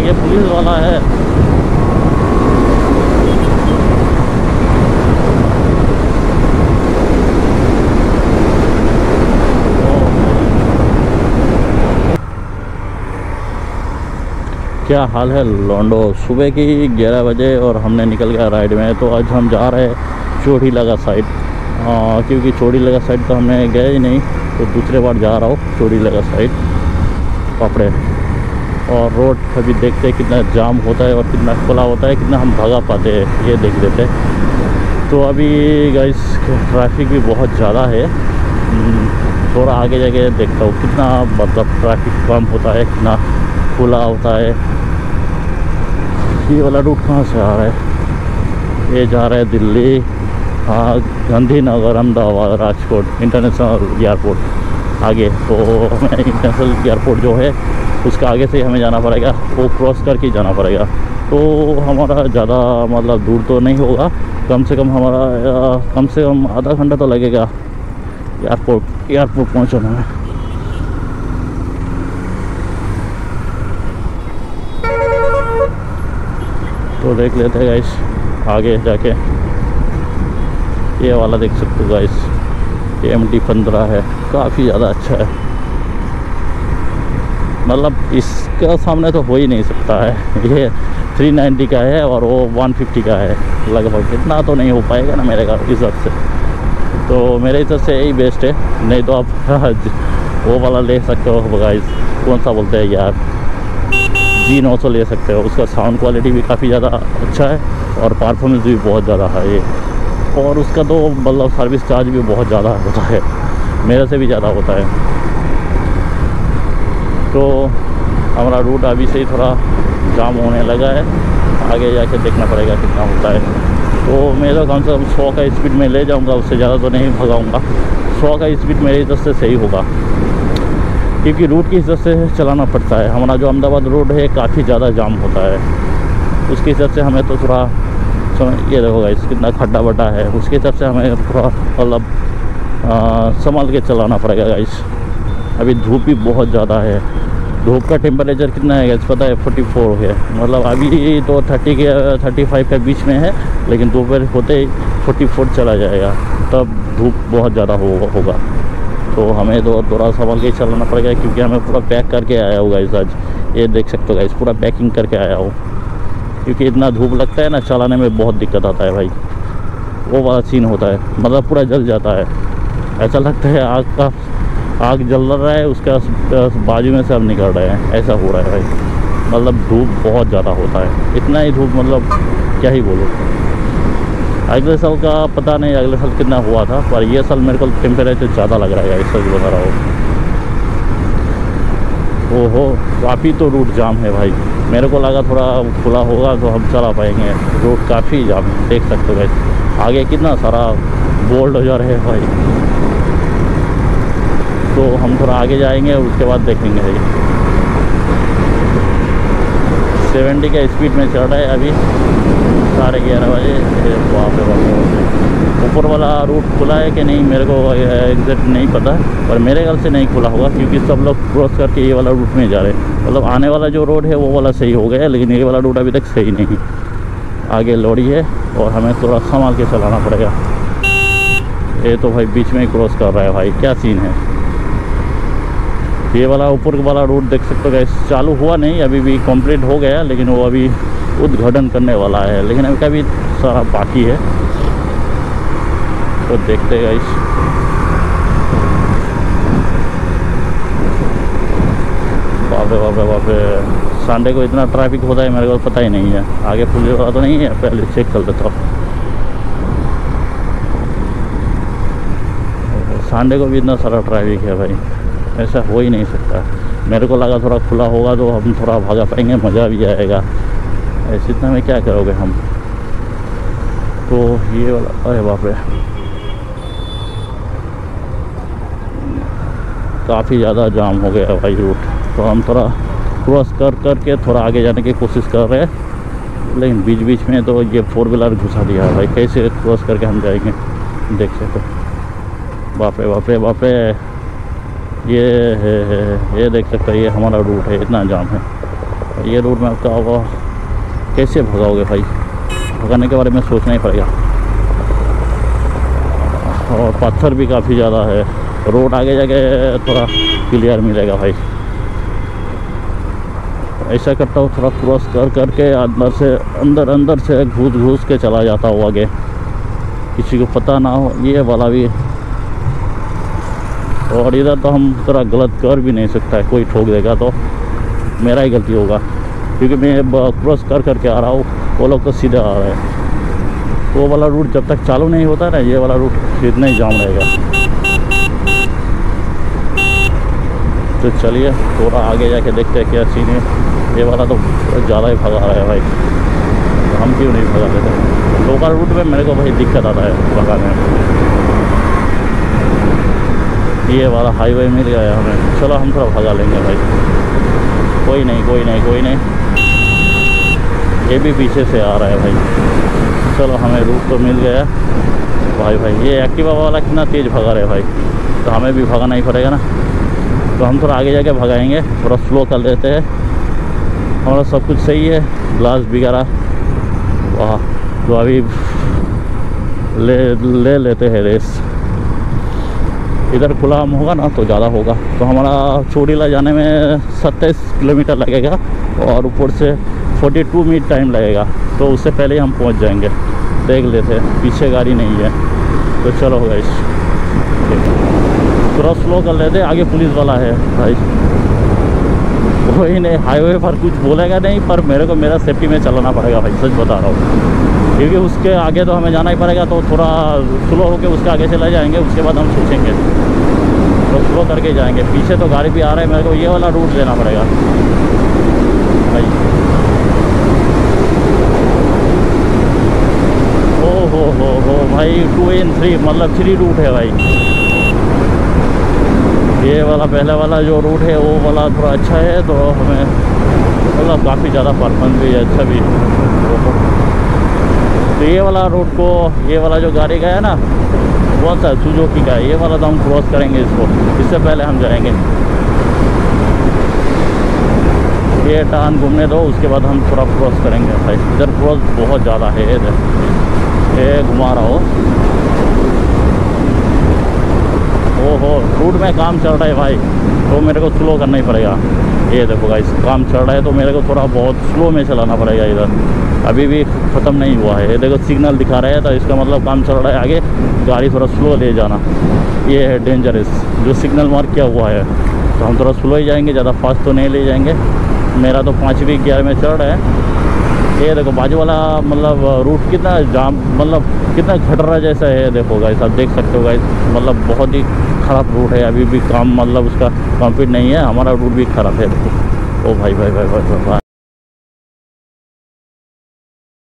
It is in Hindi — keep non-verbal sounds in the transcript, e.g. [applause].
आगे पुलिस वाला है। क्या हाल है लॉन्डो? सुबह की ग्यारह बजे और हमने निकल गया राइड में तो आज हम जा रहे हैं चोटी लगा साइड क्योंकि चोटी लगा साइड तो हमने गए ही नहीं तो दूसरे बार जा रहा हूँ चोटी लगा साइड कपड़े और रोड अभी देखते हैं कितना जाम होता है और कितना खुला होता है कितना हम भगा पाते हैं ये देख लेते हैं। तो अभी गाइस ट्रैफ़िक भी बहुत ज़्यादा है। हम्म, थोड़ा आगे जाके देखता हूँ कितना मतलब ट्रैफ़िक कम होता है कितना खुला होता है। ये वाला रूट कहाँ से आ रहा है? ये जा रहा है दिल्ली हाँ गांधीनगर अहमदाबाद राजकोट इंटरनेशनल एयरपोर्ट आगे तो हमें इंटरनेशनल एयरपोर्ट जो है उसका आगे से हमें जाना पड़ेगा, वो क्रॉस करके जाना पड़ेगा। तो हमारा ज़्यादा मतलब दूर तो नहीं होगा। कम से कम हमारा कम से कम आधा घंटा तो लगेगा एयरपोर्ट एयरपोर्ट पहुँचने में। तो देख लेते हैं गाइस आगे जाके। ये वाला देख सकते हो गाइस एम टी पंद्रह है, काफ़ी ज़्यादा अच्छा है। मतलब इसका सामने तो हो ही नहीं सकता है। [laughs] ये 390 का है और वो 150 का है। लगभग इतना तो नहीं हो पाएगा ना मेरे हिसाब से। तो मेरे हिसाब से यही बेस्ट है। नहीं तो आप वो वाला ले सकते हो गाइस कौन सा बोलते हैं यार? जी नौ सौ ले सकते हो। उसका साउंड क्वालिटी भी काफ़ी ज़्यादा अच्छा है और परफॉर्मेंस भी बहुत ज़्यादा है ये। और उसका तो मतलब सर्विस चार्ज भी बहुत ज़्यादा होता है। मेरे से भी ज़्यादा होता है। तो हमारा रूट अभी से ही थोड़ा जाम होने लगा है। आगे जाके देखना पड़ेगा कितना होता है। तो मैं तो कम से कम सौ का स्पीड में ले जाऊँगा, उससे ज़्यादा तो नहीं भगाऊँगा। सौ का स्पीड मेरी तरफ़ से सही होगा। क्योंकि रूट की हिसाब से चलाना पड़ता है। हमारा जो अहमदाबाद रोड है, काफ़ी ज़्यादा जाम होता है। उसके हिसाब से हमें तो थोड़ा समझ ये देखो गाइस कितना खड्डा बड्डा है। उसके हिसाब से हमें थोड़ा मतलब संभाल के चलाना पड़ेगा गाइस अभी धूप भी बहुत ज़्यादा है। धूप का टेम्परेचर कितना है गाइस पता है फोर्टी फोर है। मतलब अभी तो थर्टी के थर्टी फाइव के बीच में है लेकिन दोपहर होते ही फोर्टी फोर चला जाएगा। तब धूप बहुत ज़्यादा हो, होगा। तो हमें तो थोड़ा संभाल के चलाना पड़ेगा क्योंकि हमें पूरा पैक करके आया होगा इस आज। ये देख सकते हो गाइस पूरा पैकिंग करके आया हो। क्योंकि इतना धूप लगता है ना चलाने में बहुत दिक्कत आता है भाई। वो वाला सीन होता है। मतलब पूरा जल जाता है। ऐसा लगता है आग का आग जल रहा है, उसका बाजू में से अब निकल रहे हैं। ऐसा हो रहा है भाई। मतलब धूप बहुत ज़्यादा होता है। इतना ही धूप मतलब क्या ही बोलो। अगले साल का पता नहीं, अगले साल कितना हुआ था, पर ये साल मेरे को टेम्परेचर ज़्यादा लग रहा है इस साल बता रहा हूँ। ओहो, काफ़ी तो रूट जाम है भाई। मेरे को लगा थोड़ा खुला होगा तो हम चला पाएँगे। रोड काफ़ी जाम है, देख सकते हो भाई। आगे कितना सारा बोल्ड हो जा रहे हैं भाई। तो हम थोड़ा आगे जाएँगे उसके बाद देखेंगे। सेवेंटी का स्पीड में चल रहा है अभी। साढ़े ग्यारह बजे। वहाँ पे ऊपर वाला रूट खुला है कि नहीं, मेरे को एग्जैक्ट नहीं पता, पर मेरे ख्याल से नहीं खुला होगा, क्योंकि सब लोग क्रॉस करके ये वाला रूट में जा रहे हैं। मतलब आने वाला जो रोड है, वो वाला सही हो गया लेकिन ये वाला रूट अभी तक सही नहीं। आगे लौड़ी है और हमें थोड़ा संभाल के चलाना पड़ेगा। ये तो भाई बीच में ही क्रॉस कर रहा है भाई। क्या सीन है? ये वाला ऊपर वाला रोड देख सकते हो गैस चालू हुआ नहीं, अभी भी कंप्लीट हो गया, लेकिन वो अभी उद्घाटन करने वाला है, लेकिन अभी काफ़ी सारा बाकी है। तो देखते हैं बाप रे बाप रे संडे को इतना ट्रैफ़िक होता है, मेरे को पता ही नहीं है। आगे पुलिस वाला तो नहीं है, पहले चेक कर लेता हूँ। संडे को भी इतना सारा ट्रैफ़िक है भाई। ऐसा हो ही नहीं सकता। मेरे को लगा थोड़ा खुला होगा तो हम थोड़ा भागा पाएँगे, मज़ा भी आएगा। ऐसे इतना में क्या करोगे हम? तो ये वाला, अरे बाप रे। काफ़ी ज़्यादा जाम हो गया भाई रूट तो हम थोड़ा क्रॉस कर कर के थोड़ा आगे जाने की कोशिश कर रहे हैं। लेकिन बीच बीच में तो ये फोर व्हीलर घुसा दिया है भाई। कैसे क्रॉस करके हम जाएँगे? देख सकते बाप रे, बाप बाप रे। ये है, है ये देख सकते हैं ये हमारा रूट है इतना जाम है। ये रूट में आपका होगा कैसे भगाओगे भाई? भगाने के बारे में सोचना ही पड़ेगा। और पत्थर भी काफ़ी ज़्यादा है। रोड आगे जाके थोड़ा क्लियर मिलेगा भाई। ऐसा करता हूँ थोड़ा क्रॉस कर करके अंदर से अंदर अंदर से घूस घूस के चला जाता हूँ आगे। किसी को पता ना हो ये वाला भी और इधर तो हम थोड़ा गलत कर भी नहीं सकता है, कोई ठोक देगा तो। मेरा ही गलती होगा, क्योंकि मैं क्रॉस कर करके आ रहा हूँ, वो लोग तो सीधे आ रहे हैं। वो वाला रूट जब तक चालू नहीं होता ना, ये वाला रूट इतना ही जाम रहेगा। तो चलिए, थोड़ा आगे जाके देखते हैं क्या सीन है। ये वाला तो ज़्यादा ही भगा रहा है भाई। हम क्यों नहीं भगा लेते लोकल रूट में मेरे को भाई दिक्कत आता है भगाने में। ये वाला हाईवे मिल गया हमें। चलो हम थोड़ा भगा लेंगे भाई। कोई नहीं कोई नहीं कोई नहीं। ये भी पीछे से आ रहा है भाई। चलो हमें रूट तो मिल गया। भाई भाई, ये एक्टिवा वाला कितना तेज़ भगा रहे भाई। तो हमें भी भगाना ही पड़ेगा ना। तो हम थोड़ा आगे जाके भगाएँगे। थोड़ा स्लो कर देते हैं। हमारा सब कुछ सही है। ग्लास वगैरह। वाह तो अभी ले ले लेते हैं रेस इधर खुला हम होगा ना तो ज़्यादा होगा। तो हमारा चोटीला जाने में सत्ताईस किलोमीटर लगेगा और ऊपर से 42 मिनट टाइम लगेगा। तो उससे पहले ही हम पहुँच जाएँगे। देख लेते हैं, पीछे गाड़ी नहीं है। तो चलो गाइस थोड़ा स्लो कर लेते आगे पुलिस वाला है भाई। वही नहीं हाईवे पर कुछ बोलेगा नहीं, पर मेरे को मेरा सेफ्टी में चलाना पड़ेगा भाई, सच बता रहा हूँ। क्योंकि उसके आगे तो हमें जाना ही पड़ेगा तो थोड़ा स्लो होकर उसके आगे चले जाएँगे, उसके बाद हम सोचेंगे। तो स्लो करके जाएँगे। पीछे तो गाड़ी भी आ रहा है, मेरे को ये वाला रूट लेना पड़ेगा। भाई। ओ हो हो हो, भाई टू इन थ्री मतलब थ्री रूट है भाई। ये वाला, पहले वाला जो रूट है, वो वाला थोड़ा अच्छा है तो हमें मतलब काफ़ी ज़्यादा परफॉर्मेंस भी है अच्छा भी। तो ये वाला रूट को, ये वाला जो गाड़ी है ना बहुत सा सुजोकी का ये वाला तो हम क्रॉस करेंगे इसको। इससे पहले हम जाएँगे। ये टान घूमने दो, उसके बाद हम थोड़ा क्रॉस करेंगे भाई। इधर क्रॉस बहुत ज़्यादा है इधर ये घुमा रहा हो। ओहो रूट में काम चल रहा है भाई। तो मेरे को स्लो करना ही पड़ेगा। ये देखो गाइस काम चल रहा है तो मेरे को थोड़ा बहुत स्लो में चलाना पड़ेगा इधर। अभी भी ख़त्म नहीं हुआ है। ये देखो सिग्नल दिखा रहा है तो इसका मतलब काम चल रहा है आगे। गाड़ी थोड़ा स्लो ले जाना। ये है डेंजरस जो सिग्नल मार्क किया हुआ है तो हम थोड़ा स्लो ही जाएँगे, ज़्यादा फास्ट तो नहीं ले जाएँगे। मेरा तो पाँचवीं गियर में चल रहा है। ये देखो, बाजू वाला मतलब रूट कितना जाम मतलब कितना खटरा जैसा है देखो गाइस आप देख सकते हो गाइस मतलब बहुत ही ख़राब रूट है। अभी भी काम मतलब उसका कंप्लीट नहीं है, हमारा रूट भी ख़राब है। देखो ओ भाई भाई भाई भाई।